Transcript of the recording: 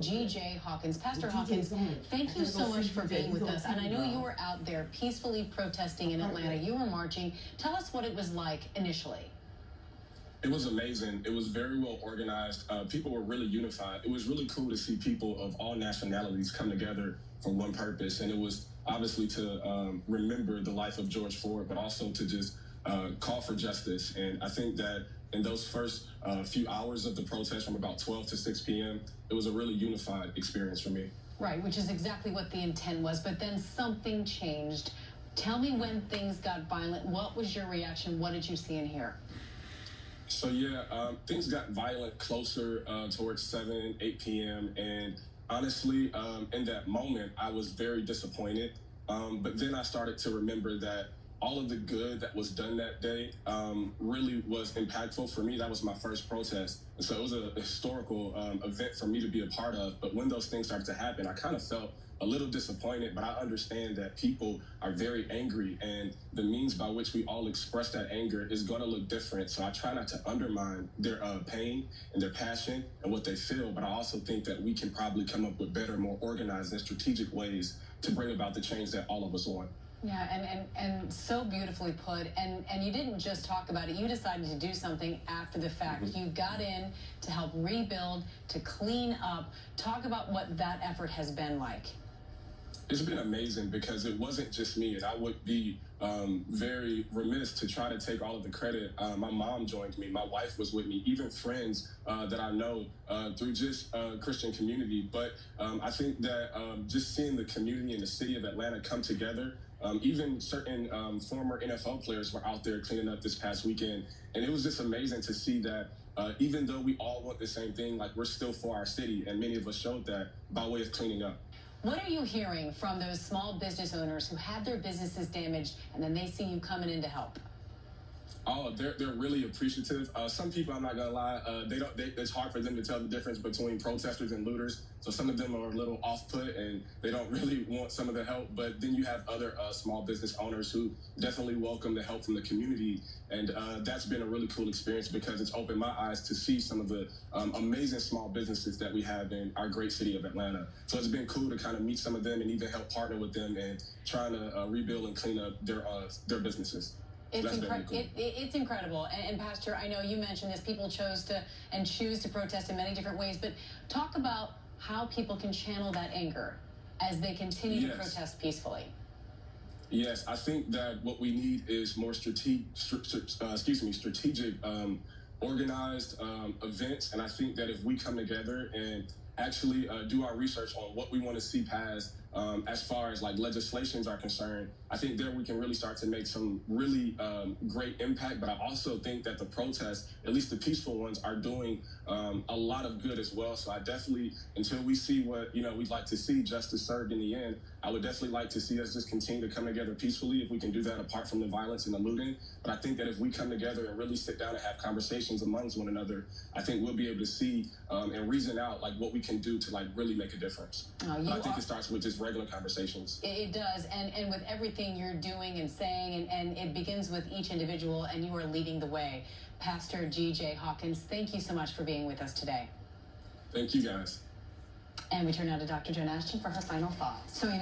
G.J. Hawkins. Pastor Hawkins, thank you so much for being with us. And I know you were out there peacefully protesting in Atlanta. You were marching. Tell us what it was like initially. It was amazing. It was very well organized. Uh, people were really unified. It was really cool to see people of all nationalities come together for one purpose. And it was obviously to um, remember the life of George Floyd, but also to just uh, call for justice. And I think that in those first uh, few hours of the protest from about 12 to 6 p.m., it was a really unified experience for me. Right, which is exactly what the intent was. But then something changed. Tell me when things got violent. What was your reaction? What did you see and hear? So yeah, um, things got violent closer uh, towards 7, 8 p.m. And honestly, um, in that moment, I was very disappointed. Um, but then I started to remember that all of the good that was done that day um, really was impactful for me. That was my first protest. And so it was a historical um, event for me to be a part of. But when those things started to happen, I kind of felt a little disappointed, but I understand that people are very angry and the means by which we all express that anger is going to look different. So I try not to undermine their uh, pain and their passion and what they feel, but I also think that we can probably come up with better, more organized and strategic ways to bring about the change that all of us want. Yeah, and, and, and so beautifully put. And, and you didn't just talk about it, you decided to do something after the fact. Mm-hmm. You got in to help rebuild, to clean up. Talk about what that effort has been like. It's been amazing because it wasn't just me, and I would be um, very remiss to try to take all of the credit. Uh, my mom joined me, my wife was with me, even friends uh, that I know uh, through just uh, Christian community. But um, I think that um, just seeing the community in the city of Atlanta come together um, even certain um, former NFL players were out there cleaning up this past weekend. And it was just amazing to see that uh, even though we all want the same thing, like we're still for our city. And many of us showed that by way of cleaning up. What are you hearing from those small business owners who had their businesses damaged and then they see you coming in to help? Oh, they're they're really appreciative. Uh, some people, I'm not gonna lie, uh, they don't. They, it's hard for them to tell the difference between protesters and looters. So some of them are a little off-put and they don't really want some of the help. But then you have other uh, small business owners who definitely welcome the help from the community, and uh, that's been a really cool experience because it's opened my eyes to see some of the um, amazing small businesses that we have in our great city of Atlanta. So it's been cool to kind of meet some of them and even help partner with them and trying to uh, rebuild and clean up their uh, their businesses. It's, incre- it, it, it's incredible. And, and, Pastor, I know you mentioned this. People chose to and choose to protest in many different ways. But talk about how people can channel that anger as they continue yes. to protest peacefully. Yes, I think that what we need is more strategic, uh, excuse me, strategic, um, organized um, events. And I think that if we come together and actually uh, do our research on what we want to see passed um, as far as like legislations are concerned, I think there we can really start to make some really um, great impact. But I also think that the protests, at least the peaceful ones, are doing um, a lot of good as well. So I definitely, until we see what you know we'd like to see justice served in the end, I would definitely like to see us just continue to come together peacefully if we can do that apart from the violence and the looting. But I think that if we come together and really sit down and have conversations amongst one another, I think we'll be able to see um, and reason out like what we can do to like really make a difference. Oh, I think are, it starts with just regular conversations. It does, and and with everything you're doing and saying, and, and it begins with each individual, and you are leading the way. Pastor G.J. Hawkins, thank you so much for being with us today. Thank you, guys. And we turn now to Dr. Joan Ashton for her final thoughts. So.